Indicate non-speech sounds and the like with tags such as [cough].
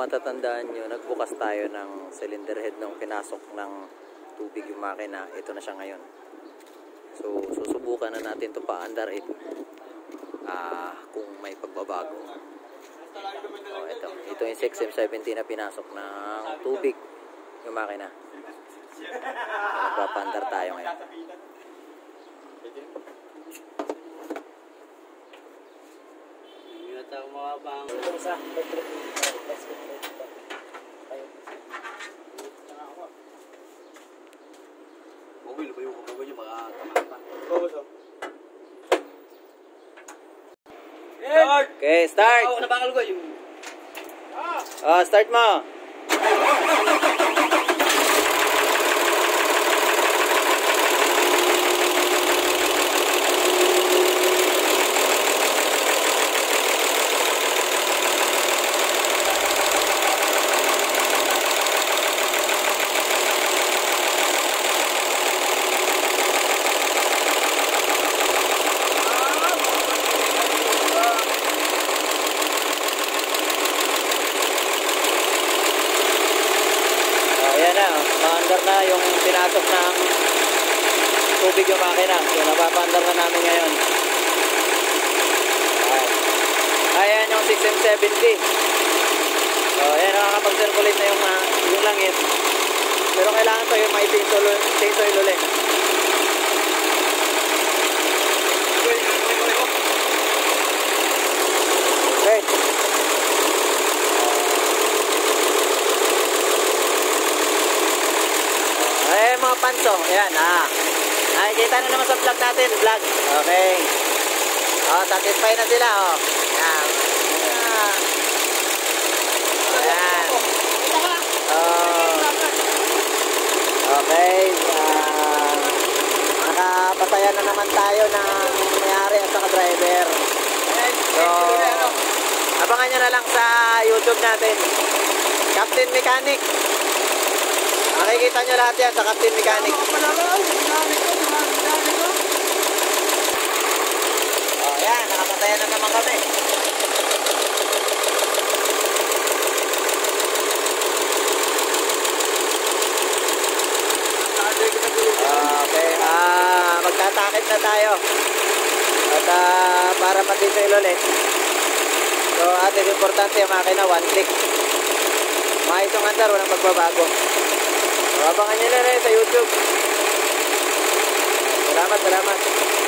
matatandaan nyo, nagbukas tayo ng cylinder head nung pinasok ng tubig yung makina. Ito na siya ngayon. So, susubukan na natin ito pa under it. Ah, kung may pagbabago. Oh, ito. Ito yung 6M70 na pinasok ng tubig yung makina. Nagpapandar tayo ngayon. Tayo makabang. Ito isa. Basketball. Mobile ba yung kapag nyo baka tamaan pa. Okay, start! Oo, nabangal ko yung... Oh, start mo! [laughs] Oh, ayan na. Ma-under na yung pinasok ng tubig yung makina. So, napapandar na namin ngayon. Ayan. Yung 6M70. So, ayan, nakakapag-circulate na yung, ah, yung langit. Pero kailangan yung may chain soil, chain soil ulit. Okay. Eh, mga panso. Ayan, ah. Nakikita na naman sa vlog natin. Vlog. Okay. Oh, satisfy na sila, oh. Ayan. Ayan. Oh. Okay. Ah, nakapasaya na naman tayo ng mayari at saka driver. So, abangan nyo na lang sa YouTube natin. Captain Mechanic. Makikita nyo lahat yan sa Captain Mechanic. Oh, yan. Nakapataya na naman kami. Okay. Ah, magtatakip na tayo. At ah, para matisil ulit. So, atin importante yung makina, one click. Maayos yung andar, walang magbabago. Abangan nyo na rin sa YouTube. Salamat, salamat.